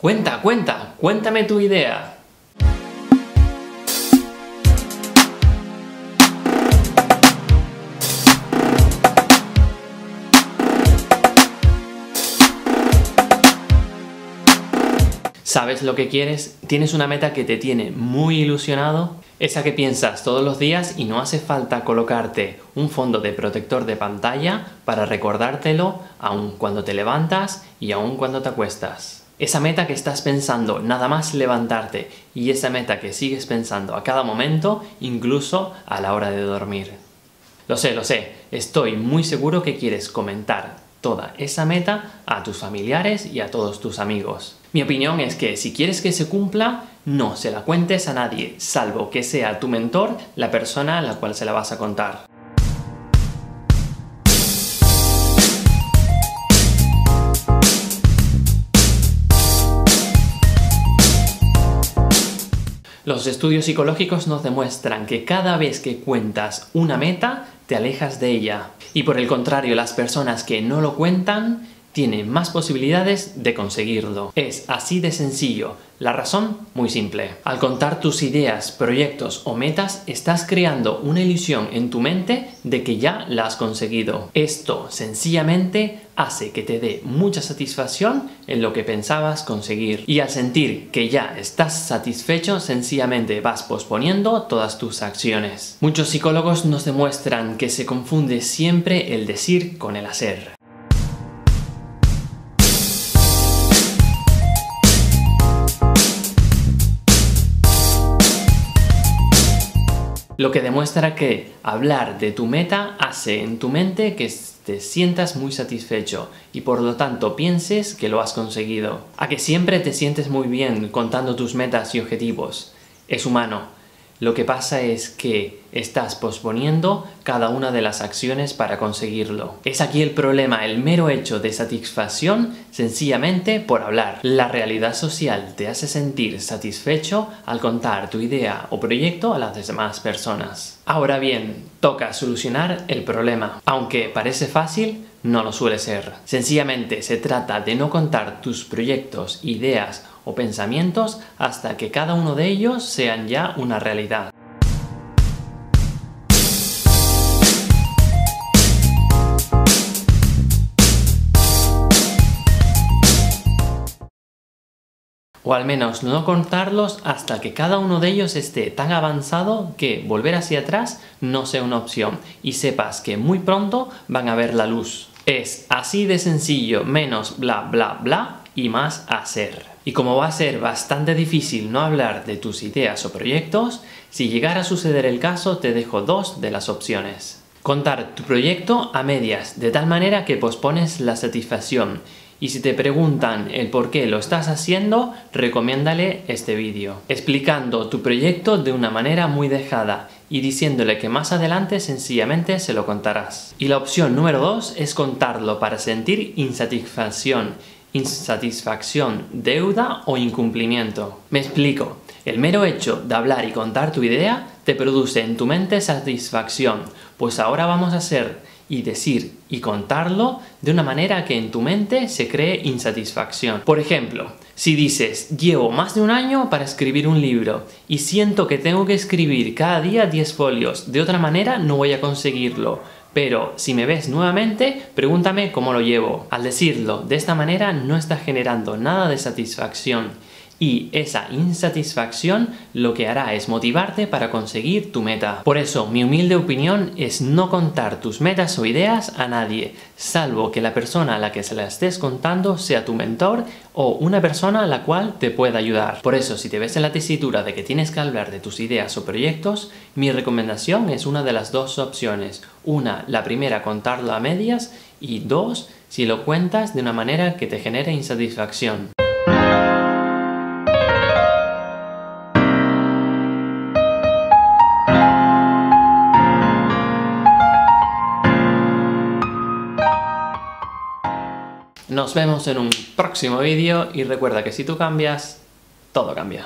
Cuenta, cuenta, cuéntame tu idea. ¿Sabes lo que quieres? ¿Tienes una meta que te tiene muy ilusionado? Esa que piensas todos los días y no hace falta colocarte un fondo de protector de pantalla para recordártelo aun cuando te levantas y aun cuando te acuestas. Esa meta que estás pensando nada más levantarte y esa meta que sigues pensando a cada momento, incluso a la hora de dormir. Lo sé, lo sé, estoy muy seguro que quieres comentar toda esa meta a tus familiares y a todos tus amigos. Mi opinión es que si quieres que se cumpla, no se la cuentes a nadie, salvo que sea tu mentor la persona a la cual se la vas a contar. Los estudios psicológicos nos demuestran que cada vez que cuentas una meta, te alejas de ella. Y por el contrario, las personas que no lo cuentan tiene más posibilidades de conseguirlo. Es así de sencillo. La razón, muy simple. Al contar tus ideas, proyectos o metas, estás creando una ilusión en tu mente de que ya la has conseguido. Esto sencillamente hace que te dé mucha satisfacción en lo que pensabas conseguir. Y al sentir que ya estás satisfecho, sencillamente vas posponiendo todas tus acciones. Muchos psicólogos nos demuestran que se confunde siempre el decir con el hacer. Lo que demuestra que hablar de tu meta hace en tu mente que te sientas muy satisfecho y por lo tanto pienses que lo has conseguido. A que siempre te sientes muy bien contando tus metas y objetivos. Es humano, lo que pasa es que estás posponiendo cada una de las acciones para conseguirlo. Es aquí el problema, el mero hecho de satisfacción sencillamente por hablar. La realidad social te hace sentir satisfecho al contar tu idea o proyecto a las demás personas. Ahora bien, toca solucionar el problema. Aunque parece fácil, no lo suele ser. Sencillamente se trata de no contar tus proyectos, ideas o pensamientos hasta que cada uno de ellos sean ya una realidad. o al menos no contarlos hasta que cada uno de ellos esté tan avanzado que volver hacia atrás no sea una opción y sepas que muy pronto van a ver la luz. Es así de sencillo, menos bla bla bla y más hacer. Y como va a ser bastante difícil no hablar de tus ideas o proyectos, si llegara a suceder el caso te dejo dos de las opciones. Contar tu proyecto a medias, de tal manera que pospones la satisfacción. Y si te preguntan el por qué lo estás haciendo, recomiéndale este vídeo, explicando tu proyecto de una manera muy dejada y diciéndole que más adelante sencillamente se lo contarás. Y la opción número 2 es contarlo para sentir insatisfacción insatisfacción, deuda o incumplimiento. Me explico. El mero hecho de hablar y contar tu idea te produce en tu mente satisfacción, pues ahora vamos a hacer y decir y contarlo de una manera que en tu mente se cree insatisfacción. Por ejemplo, si dices, llevo más de un año para escribir un libro y siento que tengo que escribir cada día 10 folios, de otra manera no voy a conseguirlo pero si me ves nuevamente, pregúntame cómo lo llevo. Al decirlo de esta manera no estás generando nada de satisfacción y esa insatisfacción lo que hará es motivarte para conseguir tu meta. Por eso, mi humilde opinión es no contar tus metas o ideas a nadie, salvo que la persona a la que se la estés contando sea tu mentor o una persona a la cual te pueda ayudar. Por eso, si te ves en la tesitura de que tienes que hablar de tus ideas o proyectos, mi recomendación es una de las dos opciones. Una, la primera, contarlo a medias y dos, si lo cuentas de una manera que te genere insatisfacción. Nos vemos en un próximo vídeo y recuerda que si tú cambias, todo cambia.